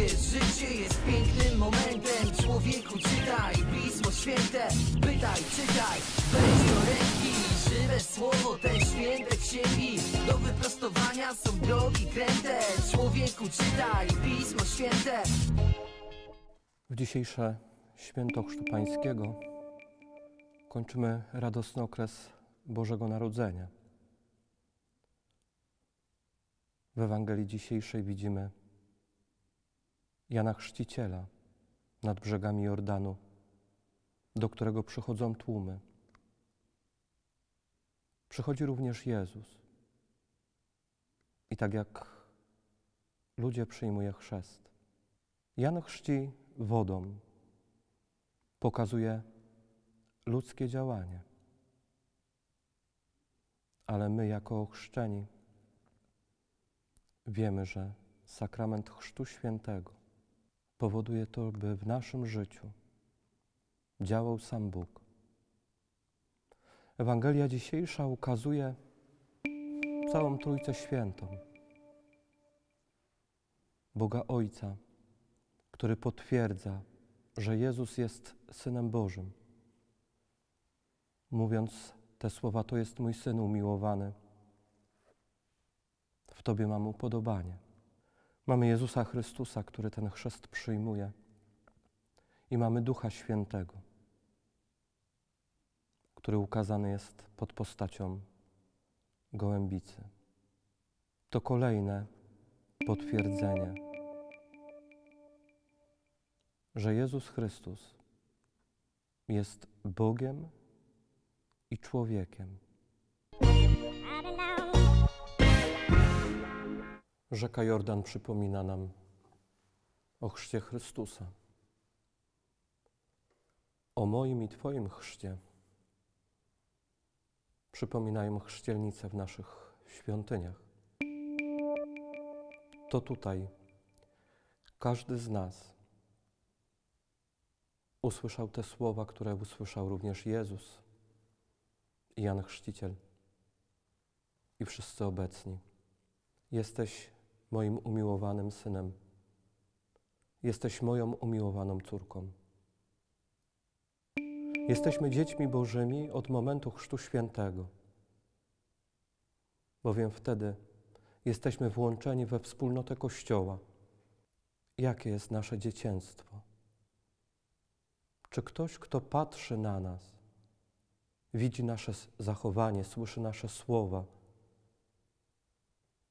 Uwierz, życie jest pięknym momentem. Człowieku czytaj Pismo Święte. Pytaj, czytaj. Weź do ręki Żywe słowo, te święte księgi Do wyprostowania są drogi kręte. Człowieku czytaj Pismo Święte. W dzisiejsze święto Chrztu Pańskiego kończymy radosny okres Bożego Narodzenia. W Ewangelii dzisiejszej widzimy Jana Chrzciciela nad brzegami Jordanu, do którego przychodzą tłumy. Przychodzi również Jezus. I tak jak ludzie przyjmuje chrzest. Jan chrzci wodą, pokazuje ludzkie działanie. Ale my, jako ochrzczeni, wiemy, że sakrament Chrztu Świętego powoduje to, by w naszym życiu działał sam Bóg. Ewangelia dzisiejsza ukazuje całą Trójcę Świętą. Boga Ojca, który potwierdza, że Jezus jest Synem Bożym. Mówiąc te słowa, to jest mój Syn umiłowany. W Tobie mam upodobanie. Mamy Jezusa Chrystusa, który ten chrzest przyjmuje. I mamy Ducha Świętego, który ukazany jest pod postacią gołębicy. To kolejne potwierdzenie, że Jezus Chrystus jest Bogiem i człowiekiem. Rzeka Jordan przypomina nam o chrzcie Chrystusa. O moim i Twoim chrzcie przypominają chrzcielnice w naszych świątyniach. To tutaj każdy z nas usłyszał te słowa, które usłyszał również Jezus i Jan Chrzciciel i wszyscy obecni. Jesteś moim umiłowanym synem. Jesteś moją umiłowaną córką. Jesteśmy dziećmi Bożymi od momentu Chrztu Świętego, bowiem wtedy jesteśmy włączeni we wspólnotę Kościoła. Jakie jest nasze dzieciństwo? Czy ktoś, kto patrzy na nas, widzi nasze zachowanie, słyszy nasze słowa,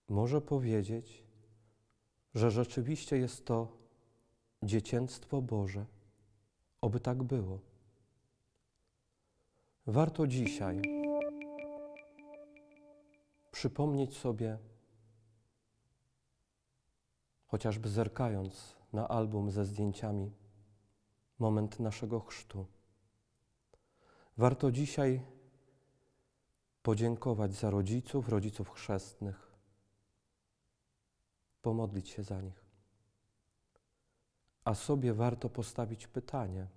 może powiedzieć, że rzeczywiście jest to dziecięctwo Boże. Oby tak było. Warto dzisiaj przypomnieć sobie, chociażby zerkając na album ze zdjęciami, moment naszego chrztu. Warto dzisiaj podziękować za rodziców, rodziców chrzestnych, pomodlić się za nich. A sobie warto postawić pytanie,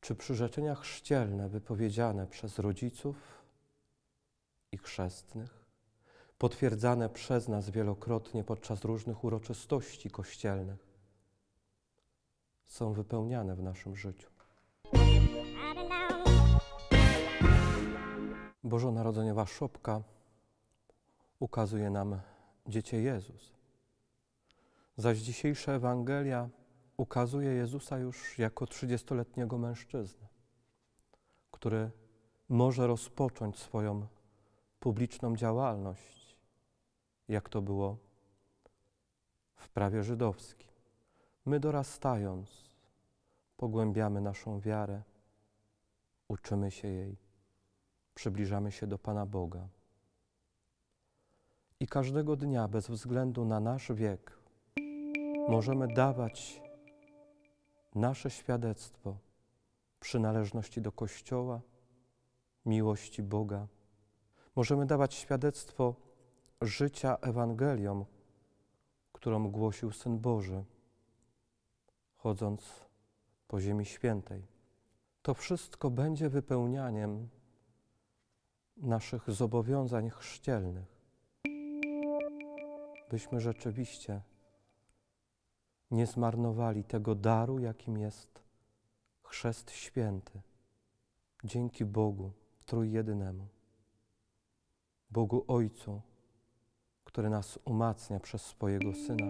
czy przyrzeczenia chrzcielne wypowiedziane przez rodziców i chrzestnych, potwierdzane przez nas wielokrotnie podczas różnych uroczystości kościelnych, są wypełniane w naszym życiu. Bożonarodzeniowa szopka ukazuje nam Dziecię Jezus. Zaś dzisiejsza Ewangelia ukazuje Jezusa już jako trzydziestoletniego mężczyznę, który może rozpocząć swoją publiczną działalność, jak to było w prawie żydowskim. My dorastając, pogłębiamy naszą wiarę, uczymy się jej, przybliżamy się do Pana Boga. I każdego dnia, bez względu na nasz wiek, możemy dawać nasze świadectwo przynależności do Kościoła, miłości Boga. Możemy dawać świadectwo życia Ewangelią, którą głosił Syn Boży, chodząc po Ziemi Świętej. To wszystko będzie wypełnianiem naszych zobowiązań chrzcielnych, byśmy rzeczywiście nie zmarnowali tego daru, jakim jest chrzest święty. Dzięki Bogu Trójjedynemu, Bogu Ojcu, który nas umacnia przez swojego Syna,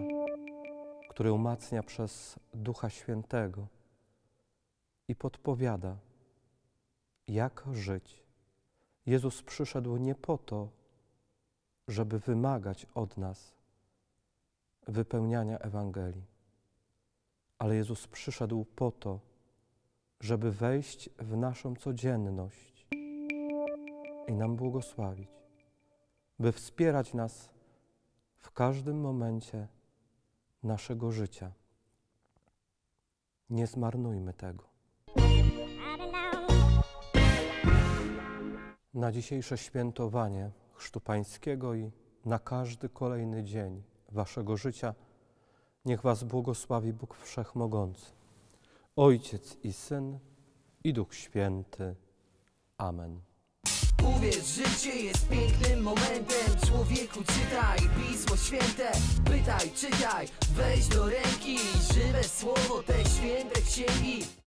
który umacnia przez Ducha Świętego i podpowiada, jak żyć. Jezus przyszedł nie po to, żeby wymagać od nas wypełniania Ewangelii, ale Jezus przyszedł po to, żeby wejść w naszą codzienność i nam błogosławić, by wspierać nas w każdym momencie naszego życia. Nie zmarnujmy tego. Na dzisiejsze świętowanie Chrztu Pańskiego i na każdy kolejny dzień Waszego życia niech Was błogosławi Bóg Wszechmogący, Ojciec i Syn i Duch Święty. Amen. Uwierz, życie jest pięknym momentem Człowieku czytaj Pismo Święte Pytaj, czytaj, weź do ręki Żywe słowo te święte księgi